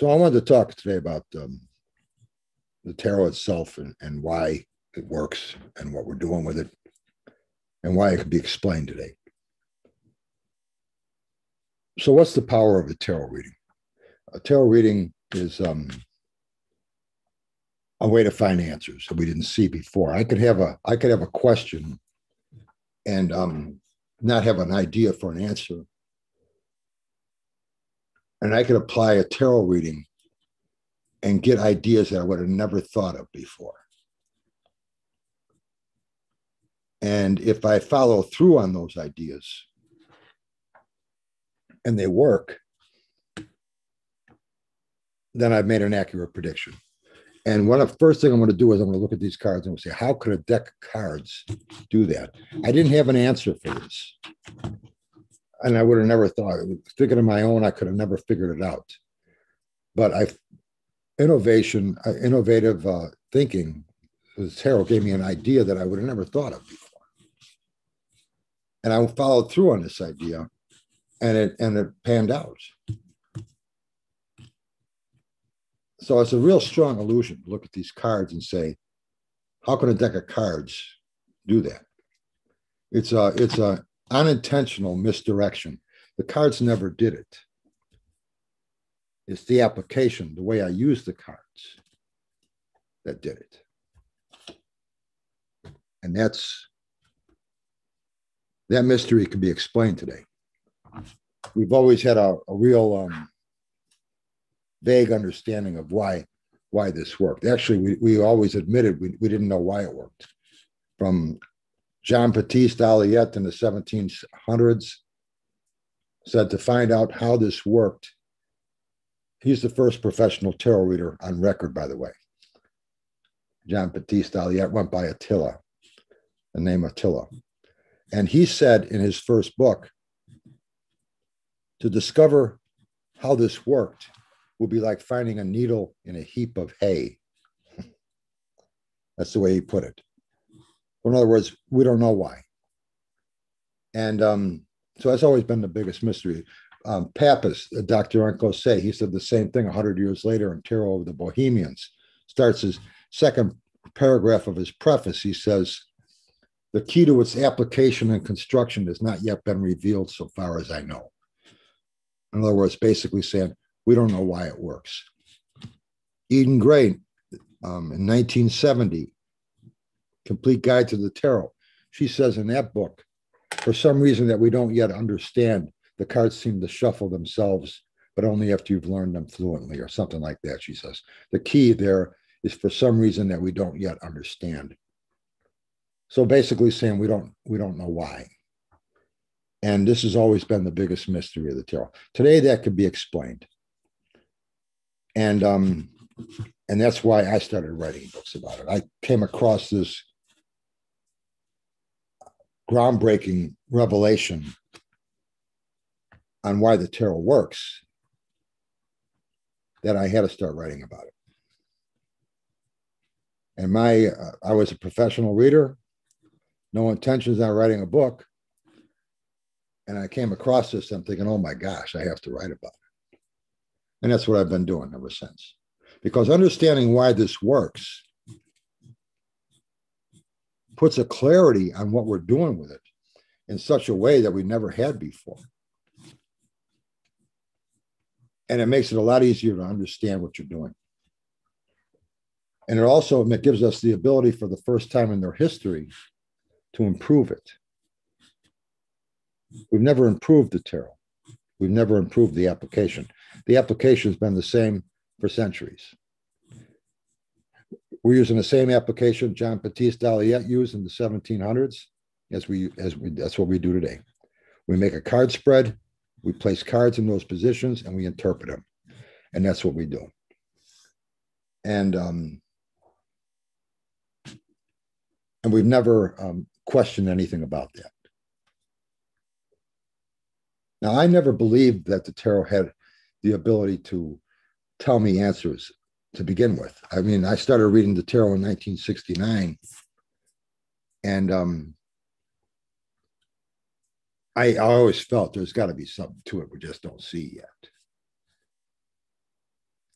So I wanted to talk today about um, the tarot itself and, and why it works and what we're doing with it and why it can be explained today. So, what's the power of a tarot reading? A tarot reading is um, a way to find answers that we didn't see before. I could have a I could have a question and um, not have an idea for an answer, and I could apply a tarot reading and get ideas that I would have never thought of before. And if I follow through on those ideas and they work, then I've made an accurate prediction. And one of the first thing I'm going to do is I'm going to look at these cards and say, how could a deck of cards do that? I didn't have an answer for this. And I would have never thought, thinking of my own, I could have never figured it out. But I innovation, uh, innovative uh, thinking, tarot gave me an idea that I would have never thought of before. And I followed through on this idea and it and it panned out. So it's a real strong illusion. to Look at these cards and say, how can a deck of cards do that? It's a it's a unintentional misdirection. The cards never did it. It's the application, the way I use the cards that did it. And that's that mystery can be explained today. We've always had a, a real um, vague understanding of why why this worked. Actually, we, we always admitted we, we didn't know why it worked. From John Baptiste Alliette in the 1700s said to find out how this worked, He's the first professional tarot reader on record, by the way. John Baptiste Alliette went by Etteilla, the name Etteilla. And he said in his first book, to discover how this worked would be like finding a needle in a heap of hay. That's the way he put it. In other words, we don't know why. And um, so that's always been the biggest mystery um, Papus, uh, Dr. Encausse, he said the same thing 100 years later in Tarot of the Bohemians. Starts his second paragraph of his preface. He says, The key to its application and construction has not yet been revealed so far as I know. In other words, basically saying, we don't know why it works. Eden Gray, um, in 1970, Complete Guide to the Tarot, she says in that book, for some reason that we don't yet understand, the cards seem to shuffle themselves, but only after you've learned them fluently or something like that, she says. The key there is for some reason that we don't yet understand. So basically saying we don't we don't know why. And this has always been the biggest mystery of the tarot. Today that could be explained. And um and that's why I started writing books about it. I came across this groundbreaking revelation on why the tarot works that I had to start writing about it. And my, uh, I was a professional reader, no intentions on writing a book. And I came across this, I'm thinking, oh my gosh, I have to write about it. And that's what I've been doing ever since. Because understanding why this works puts a clarity on what we're doing with it in such a way that we never had before and it makes it a lot easier to understand what you're doing. And it also it gives us the ability for the first time in their history to improve it. We've never improved the tarot. We've never improved the application. The application has been the same for centuries. We're using the same application John Baptiste Alliette used in the 1700s as we as we that's what we do today. We make a card spread, we place cards in those positions and we interpret them. And that's what we do. And um, and we've never um, questioned anything about that. Now, I never believed that the tarot had the ability to tell me answers to begin with. I mean, I started reading the tarot in 1969, and um, I, I always felt there's got to be something to it we just don't see yet.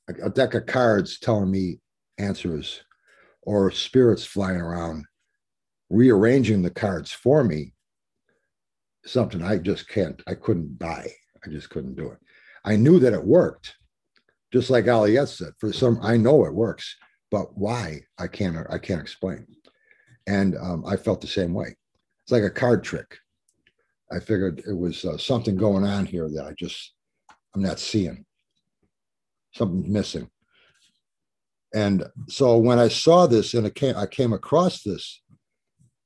A, a deck of cards telling me answers or spirits flying around rearranging the cards for me something i just can't i couldn't buy i just couldn't do it i knew that it worked just like Alliette said for some i know it works but why? I can't i can't explain. And um, i felt the same way. It's like a card trick. I figured it was uh, something going on here that i just i'm not seeing. Something's missing. And so when I saw this and came, I came across this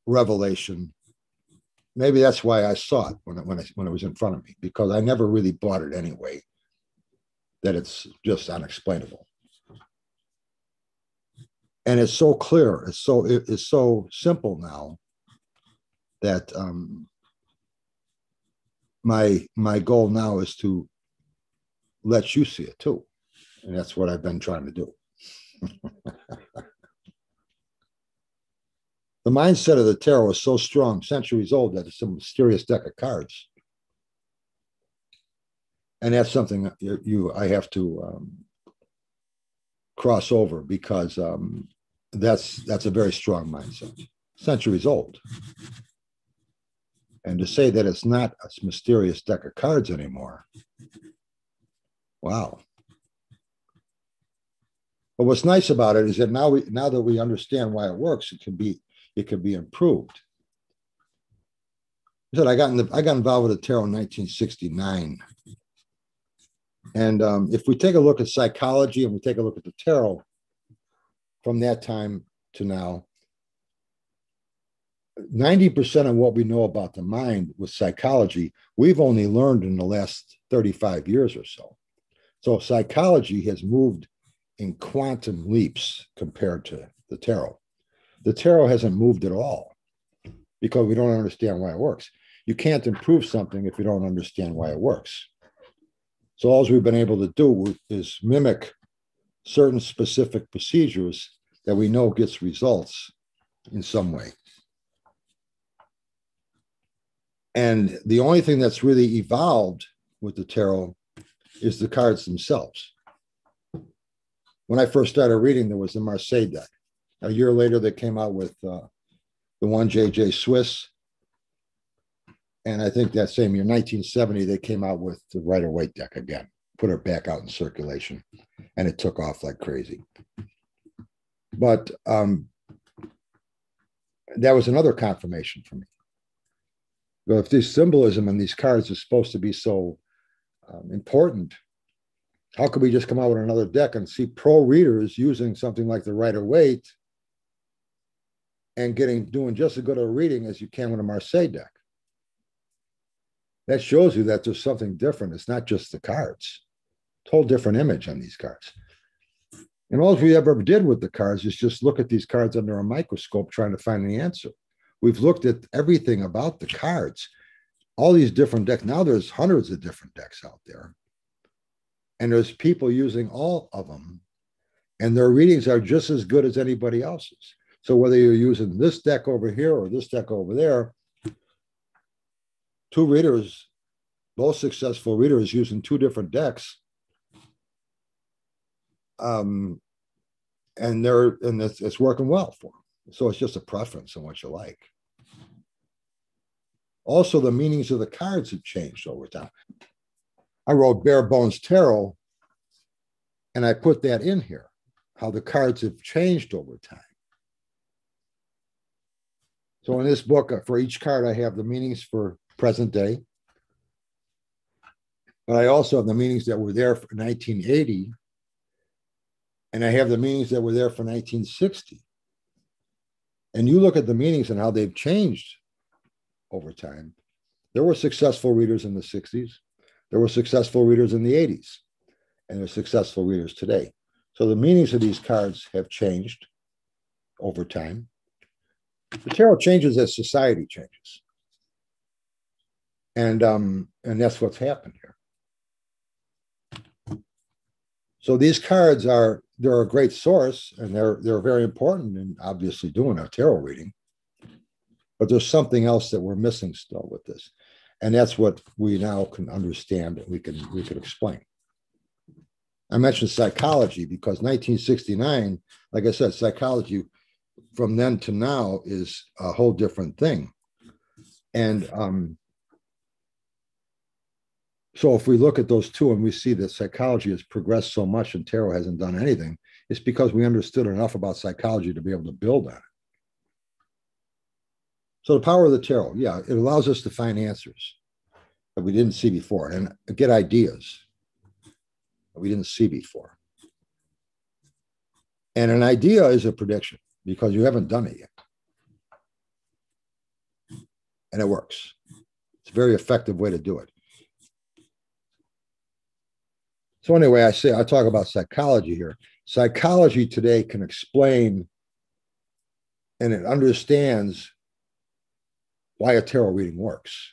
revelation, maybe that's why I saw it when it, when, it, when it was in front of me, because I never really bought it anyway, that it's just unexplainable. And it's so clear, it's so it's so simple now that um, my my goal now is to let you see it too, and that's what I've been trying to do. the mindset of the tarot is so strong, centuries old, that it's a mysterious deck of cards. And that's something you, I have to um, cross over because um, that's that's a very strong mindset, centuries old. And to say that it's not a mysterious deck of cards anymore, wow. But what's nice about it is that now we now that we understand why it works, it can be it can be improved. I said I got in the, I got involved with the tarot in 1969. And um, if we take a look at psychology and we take a look at the tarot from that time to now, 90% of what we know about the mind with psychology, we've only learned in the last 35 years or so. So psychology has moved in quantum leaps compared to the tarot. The tarot hasn't moved at all because we don't understand why it works. You can't improve something if you don't understand why it works. So all we've been able to do is mimic certain specific procedures that we know gets results in some way. And the only thing that's really evolved with the tarot is the cards themselves when I first started reading, there was the Marseille deck. A year later, they came out with uh, the one JJ Swiss. And I think that same year, 1970, they came out with the Rider Waite deck again, put it back out in circulation, and it took off like crazy. But um, that was another confirmation for me. But if this symbolism and these cards are supposed to be so um, important how could we just come out with another deck and see pro readers using something like the Rider Waite and getting doing just as good a reading as you can with a Marseille deck? That shows you that there's something different. It's not just the cards. It's a whole different image on these cards. And all we ever did with the cards is just look at these cards under a microscope trying to find the answer. We've looked at everything about the cards, all these different decks. Now there's hundreds of different decks out there. And there's people using all of them, and their readings are just as good as anybody else's. So whether you're using this deck over here or this deck over there, two readers, both successful readers using two different decks, um, and they're and it's, it's working well for them. So it's just a preference on what you like. Also, the meanings of the cards have changed over time. I wrote bare bones tarot, and I put that in here, how the cards have changed over time. So in this book, uh, for each card, I have the meanings for present day. But I also have the meanings that were there for 1980. And I have the meanings that were there for 1960. And you look at the meanings and how they've changed over time. There were successful readers in the 60s. There were successful readers in the 80s, and there's successful readers today. So the meanings of these cards have changed over time. The tarot changes as society changes. And um, and that's what's happened here. So these cards are they're a great source and they're they're very important in obviously doing a tarot reading. But there's something else that we're missing still with this. And that's what we now can understand and we can we can explain. I mentioned psychology because 1969, like I said, psychology from then to now is a whole different thing. And um, so if we look at those two and we see that psychology has progressed so much and tarot hasn't done anything, it's because we understood enough about psychology to be able to build on it. So the power of the tarot, yeah, it allows us to find answers that we didn't see before and get ideas that we didn't see before. And an idea is a prediction because you haven't done it yet. And it works. It's a very effective way to do it. So anyway, I say I talk about psychology here. Psychology today can explain and it understands why a tarot reading works.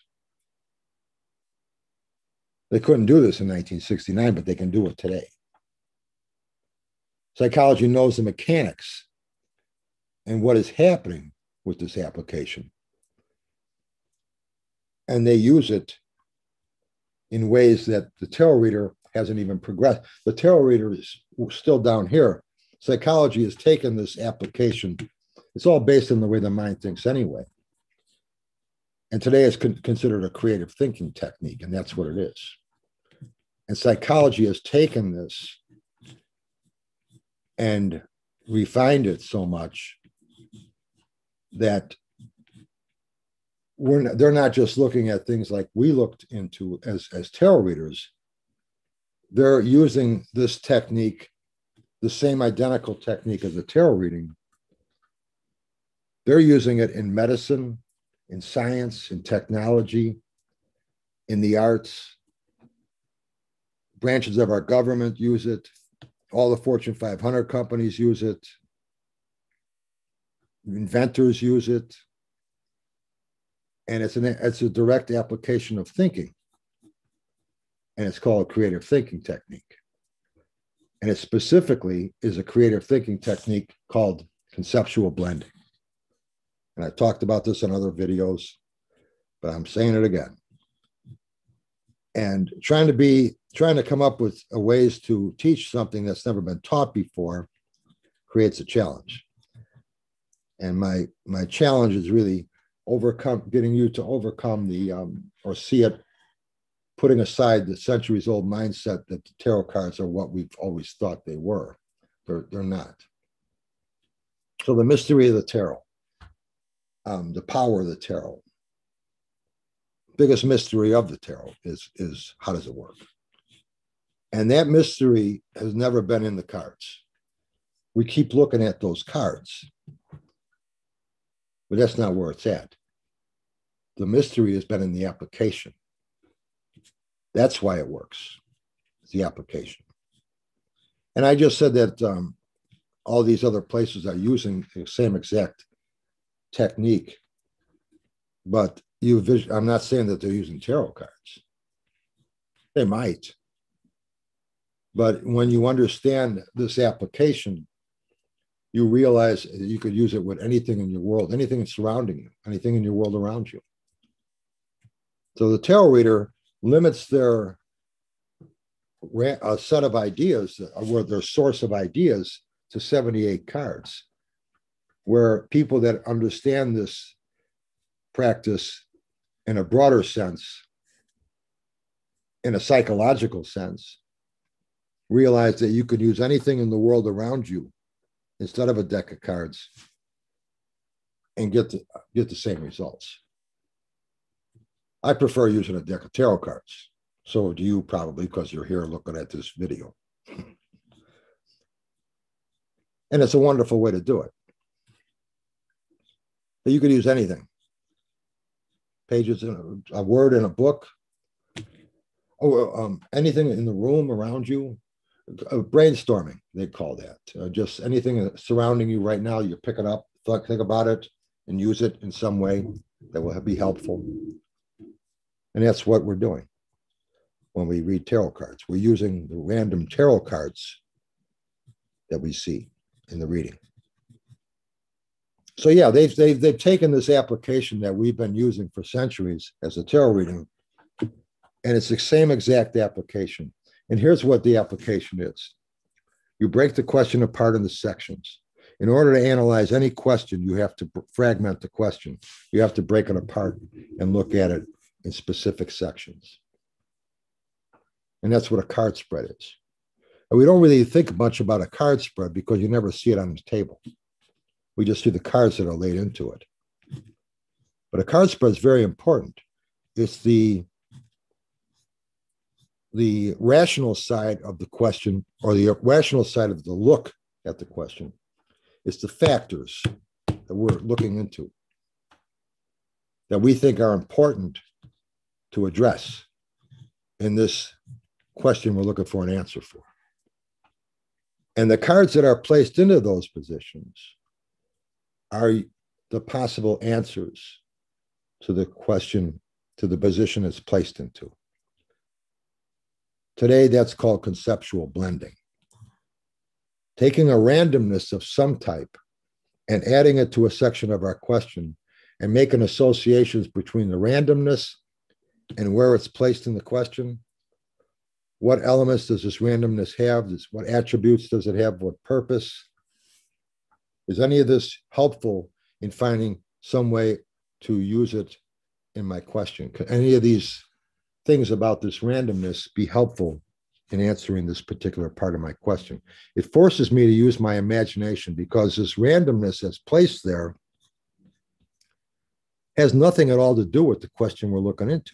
They couldn't do this in 1969, but they can do it today. Psychology knows the mechanics and what is happening with this application. And they use it in ways that the tarot reader hasn't even progressed. The tarot reader is still down here. Psychology has taken this application. It's all based on the way the mind thinks anyway. And today it's con- considered a creative thinking technique, and that's what it is. And psychology has taken this and refined it so much that we're not, they're not just looking at things like we looked into as, as tarot readers. They're using this technique, the same identical technique as a tarot reading. They're using it in medicine, in science, in technology, in the arts. Branches of our government use it. All the Fortune 500 companies use it. Inventors use it. And it's, an, it's a direct application of thinking. And it's called creative thinking technique. And it specifically is a creative thinking technique called conceptual blending. And I've talked about this in other videos, but I'm saying it again. And trying to be, trying to come up with ways to teach something that's never been taught before creates a challenge. And my my challenge is really overcome, getting you to overcome the um, or see it, putting aside the centuries old mindset that the tarot cards are what we've always thought they were. They're they're not. So the mystery of the tarot um, the power of the tarot. Biggest mystery of the tarot is is how does it work? And that mystery has never been in the cards. We keep looking at those cards, but that's not where it's at. The mystery has been in the application. That's why it works. The application. And I just said that um, all these other places are using the same exact technique. But you, I'm not saying that they're using tarot cards. They might. But when you understand this application, you realize that you could use it with anything in your world, anything surrounding you, anything in your world around you. So the tarot reader limits their a uh, set of ideas, uh, or their source of ideas, to 78 cards where people that understand this practice in a broader sense, in a psychological sense, realize that you could use anything in the world around you instead of a deck of cards and get the, get the same results. I prefer using a deck of tarot cards. So do you probably because you're here looking at this video. and it's a wonderful way to do it But you could use anything. Pages in a, a word in a book, or oh, um, anything in the room around you. Uh, brainstorming, they call that. Uh, just anything surrounding you right now, you pick it up, think about it, and use it in some way that will be helpful. And that's what we're doing when we read tarot cards. We're using the random tarot cards that we see in the reading so yeah, they've they've they've taken this application that we've been using for centuries as a tarot reading, And it's the same exact application. And here's what the application is you break the question apart into sections. In order to analyze any question, you have to fragment the question. You have to break it apart and look at it in specific sections. And that's what a card spread is. And we don't really think much about a card spread because you never see it on the table. We just see the cards that are laid into it. But a card spread is very important. It's the the rational side of the question or the rational side of the look at the question. It's the factors that we're looking into that we think are important to address in this question we're looking for an answer for. And the cards that are placed into those positions are the possible answers to the question, to the position it's placed into. Today, that's called conceptual blending. Taking a randomness of some type and adding it to a section of our question and making associations between the randomness and where it's placed in the question. What elements does this randomness have? What attributes does it have? What purpose? Is any of this helpful in finding some way to use it in my question? Could any of these things about this randomness be helpful in answering this particular part of my question? It forces me to use my imagination because this randomness that's placed there has nothing at all to do with the question we're looking into.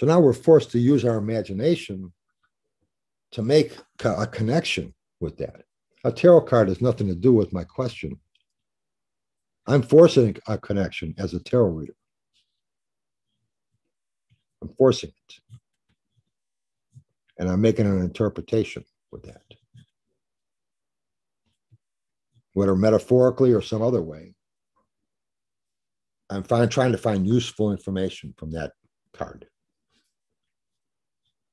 So now we're forced to use our imagination to make a connection with that. A tarot card has nothing to do with my question. I'm forcing a connection as a tarot reader. I'm forcing it. And I'm making an interpretation with that. Whether metaphorically or some other way, I'm find, trying to find useful information from that card.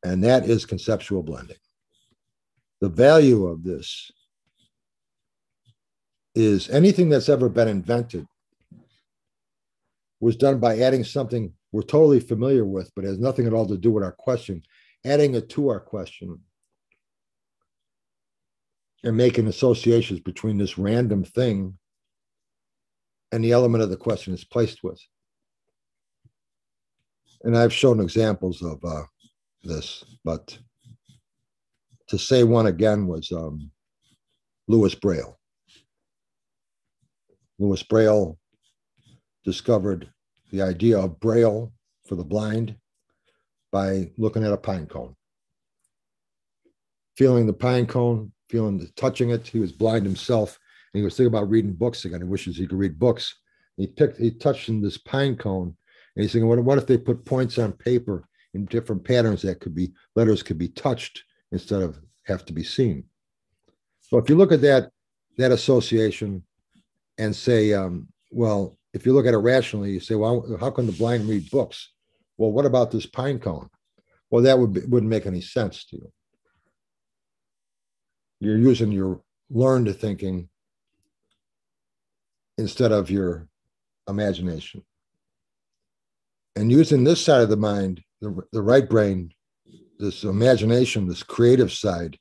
And that is conceptual blending. The value of this is anything that's ever been invented was done by adding something we're totally familiar with, but has nothing at all to do with our question, adding it to our question and making associations between this random thing and the element of the question it's placed with. And I've shown examples of uh, this, but to say one again was um, Louis Braille. Louis Braille discovered the idea of Braille for the blind by looking at a pine cone. Feeling the pine cone, feeling the touching it. He was blind himself. And he was thinking about reading books again. He wishes he could read books. He picked, he touched in this pine cone. And he's thinking, what, what if they put points on paper in different patterns that could be letters could be touched instead of have to be seen? So if you look at that, that association and say, um, well, if you look at it rationally, you say, well, how can the blind read books? Well, what about this pine cone? Well, that would be, wouldn't make any sense to you. You're using your learned thinking instead of your imagination. And using this side of the mind, the, the right brain, this imagination, this creative side,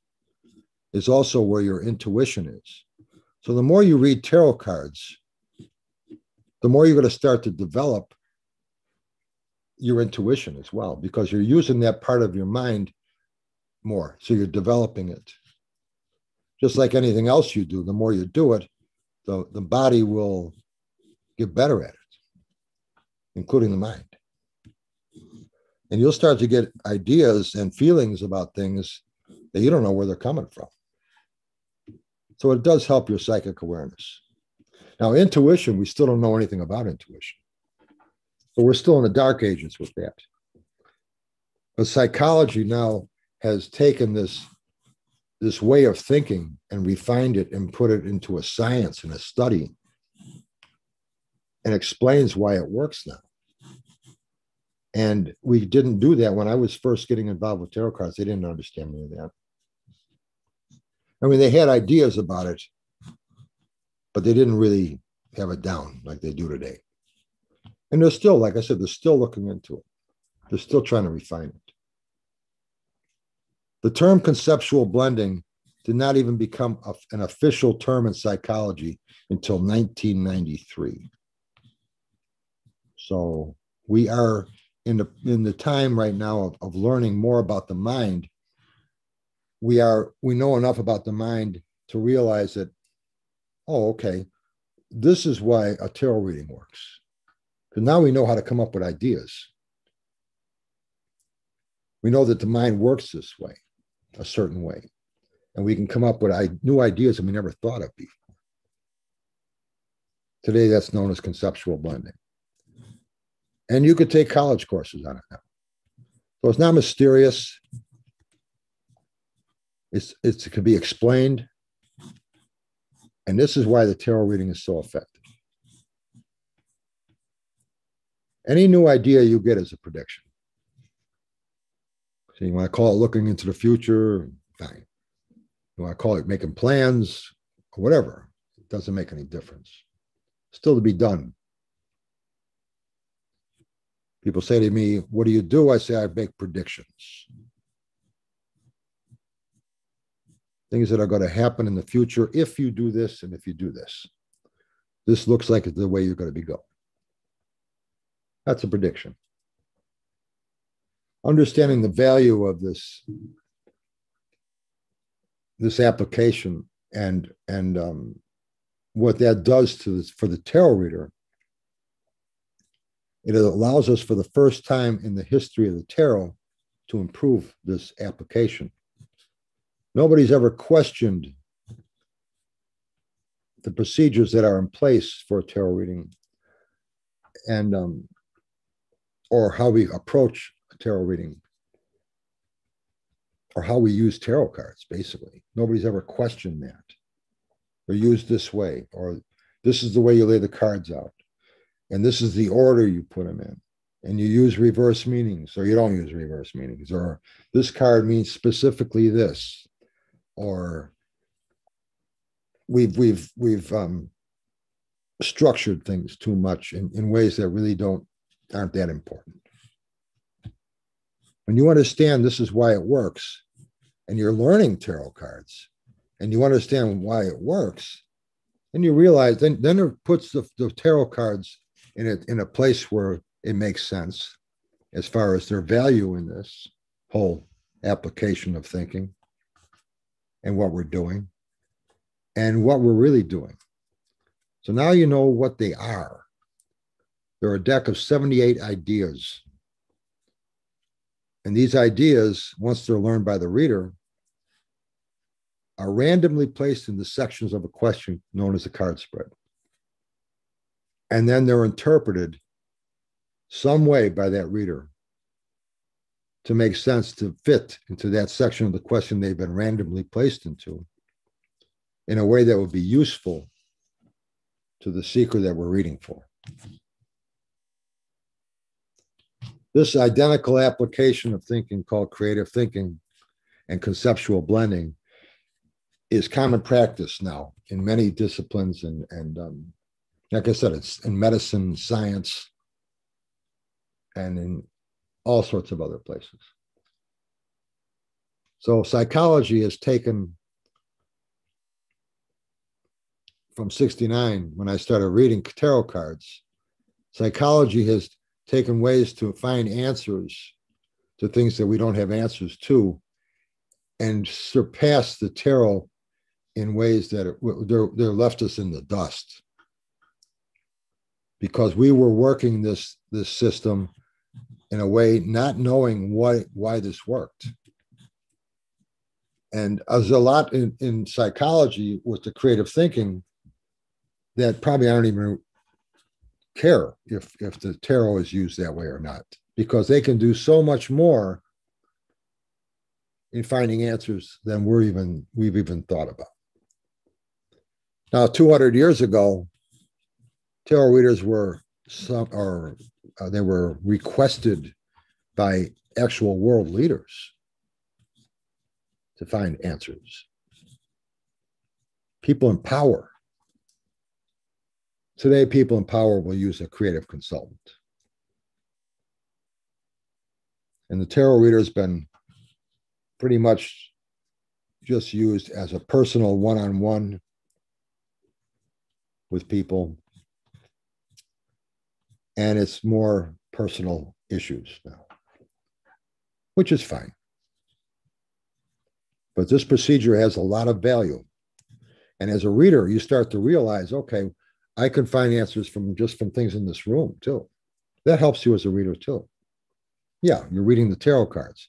is also where your intuition is. So the more you read tarot cards, the more you're going to start to develop your intuition as well, because you're using that part of your mind more. So you're developing it. Just like anything else you do, the more you do it, the, the body will get better at it, including the mind. And you'll start to get ideas and feelings about things that you don't know where they're coming from. So it does help your psychic awareness. Now, intuition, we still don't know anything about intuition. So we're still in the dark ages with that. But psychology now has taken this, this way of thinking and refined it and put it into a science and a study and explains why it works now. And we didn't do that when I was first getting involved with tarot cards. They didn't understand any of that. I mean, they had ideas about it, but they didn't really have it down like they do today. And they're still, like I said, they're still looking into it. They're still trying to refine it. The term conceptual blending did not even become a, an official term in psychology until 1993. So we are in the in the time right now of, of learning more about the mind. We are we know enough about the mind to realize that, oh, okay, this is why a tarot reading works. Because now we know how to come up with ideas. We know that the mind works this way, a certain way. And we can come up with new ideas that we never thought of before. Today, that's known as conceptual blending. And you could take college courses on it now. So it's not mysterious. It's, it's, it can be explained. And this is why the tarot reading is so effective. Any new idea you get is a prediction. So you want to call it looking into the future, fine. You want to call it making plans, or whatever. It doesn't make any difference. Still to be done. People say to me, What do you do? I say, I make predictions. Things that are going to happen in the future if you do this and if you do this. This looks like the way you're going to be going. That's a prediction. Understanding the value of this this application and and um, what that does to this for the tarot reader it allows us for the first time in the history of the tarot to improve this application nobody's ever questioned the procedures that are in place for a tarot reading and um, or how we approach a tarot reading or how we use tarot cards, basically. Nobody's ever questioned that. Or used this way, or this is the way you lay the cards out. And this is the order you put them in. And you use reverse meanings, or you don't use reverse meanings, or this card means specifically this, or we've we've we've um, structured things too much in, in ways that really don't aren't that important. When you understand this is why it works, and you're learning tarot cards and you understand why it works, and you realize then, then it puts the, the tarot cards in a, in a place where it makes sense as far as their value in this whole application of thinking and what we're doing and what we're really doing. So now you know what they are. There are a deck of 78 ideas and these ideas, once they're learned by the reader, are randomly placed in the sections of a question known as a card spread. And then they're interpreted some way by that reader to make sense to fit into that section of the question they've been randomly placed into in a way that would be useful to the seeker that we're reading for. This identical application of thinking called creative thinking and conceptual blending is common practice now in many disciplines and and um, like I said, it's in medicine, science, and in all sorts of other places. So psychology has taken from 69 when I started reading tarot cards, psychology has taken ways to find answers to things that we don't have answers to and surpass the tarot in ways that are, they're, they're left us in the dust because we were working this this system in a way not knowing why why this worked. And as a lot in, in psychology with the creative thinking that probably I don't even care if if the tarot is used that way or not because they can do so much more in finding answers than we're even we've even thought about. Now 200 years ago tarot readers were some or uh, they were requested by actual world leaders to find answers people in power Today, people in power will use a creative consultant. And the tarot reader has been pretty much just used as a personal one on one with people. And it's more personal issues now, which is fine. But this procedure has a lot of value. And as a reader, you start to realize, okay, I can find answers from just from things in this room too. That helps you as a reader too. Yeah, you're reading the tarot cards,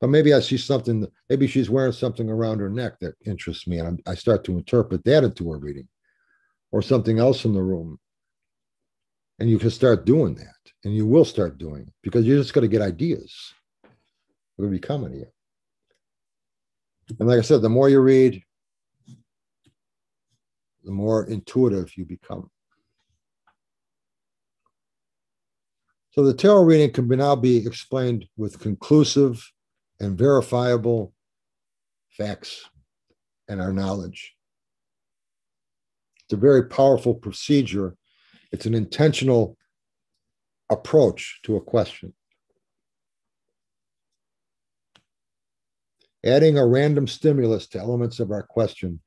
but maybe I see something. Maybe she's wearing something around her neck that interests me, and I start to interpret that into her reading, or something else in the room. And you can start doing that, and you will start doing it because you're just going to get ideas. They're going to be coming to you. And like I said, the more you read, the more intuitive you become. So the tarot reading can now be explained with conclusive and verifiable facts and our knowledge. It's a very powerful procedure. It's an intentional approach to a question. Adding a random stimulus to elements of our question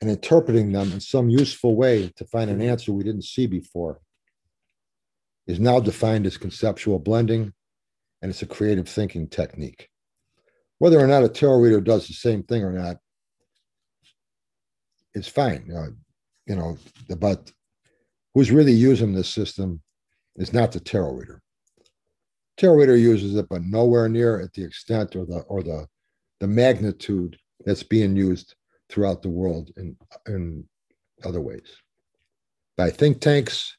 and interpreting them in some useful way to find an answer we didn't see before is now defined as conceptual blending, and it's a creative thinking technique. Whether or not a tarot reader does the same thing or not is fine. Uh, you know, but who's really using this system is not the tarot reader. Tarot reader uses it, but nowhere near at the extent or the or the the magnitude that's being used throughout the world in in other ways by think tanks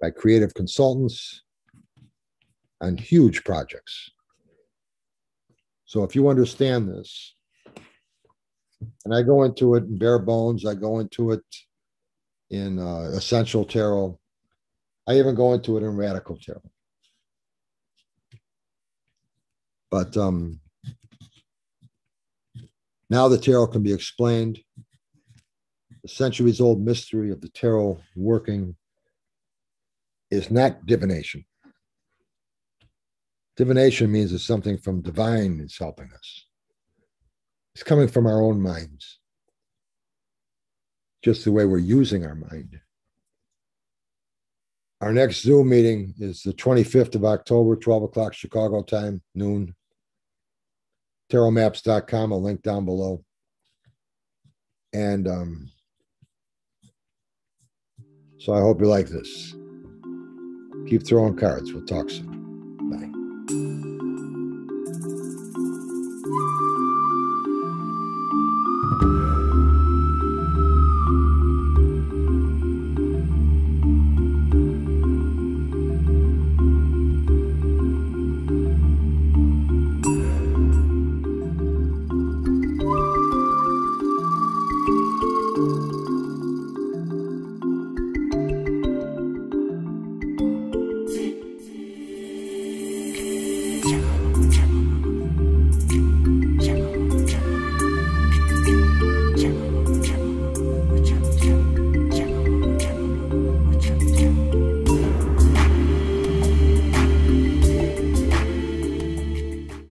by creative consultants on huge projects. So if you understand this, and I go into it in bare bones, I go into it in uh, essential tarot, I even go into it in radical tarot. But um, now the tarot can be explained. The centuries old mystery of the tarot working is not divination. Divination means it's something from divine is helping us. It's coming from our own minds, just the way we're using our mind. Our next Zoom meeting is the 25th of October, 12 o'clock Chicago time, noon. Tarotmaps.com, a link down below. And um, so I hope you like this. Keep throwing cards. We'll talk soon.